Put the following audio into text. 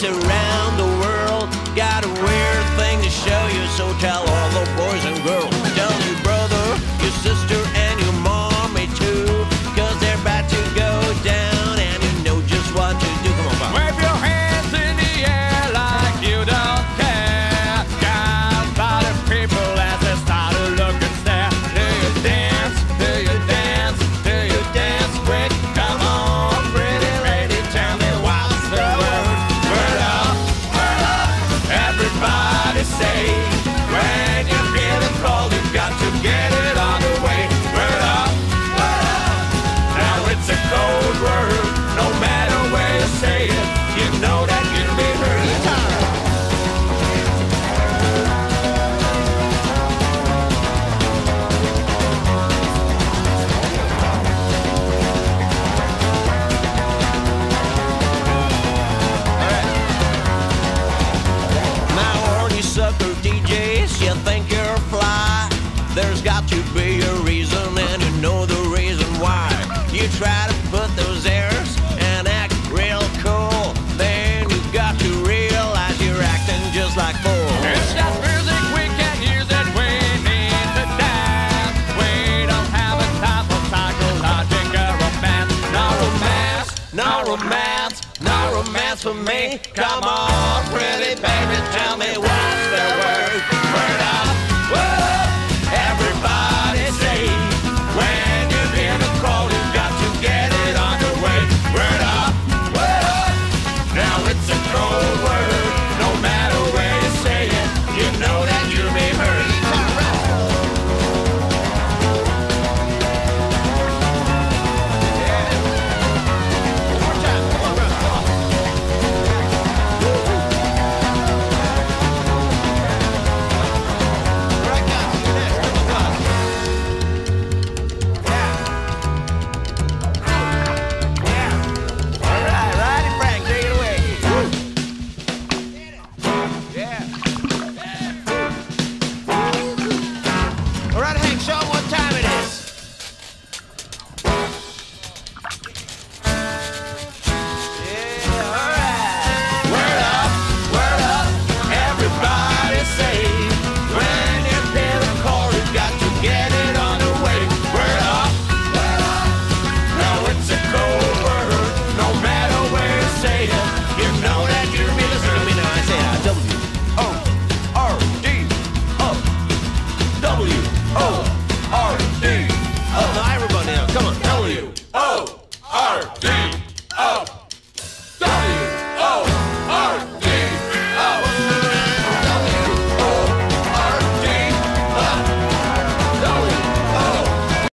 surround to be a reason, and you know the reason why. You try to put those errors and act real cool. Then you got to realize you're acting just like fools. It's just music we can use it. We need to dance. We don't have a time for psychological romance. No romance, No romance, no romance for me. Come on, pretty baby, tell me what's the word. D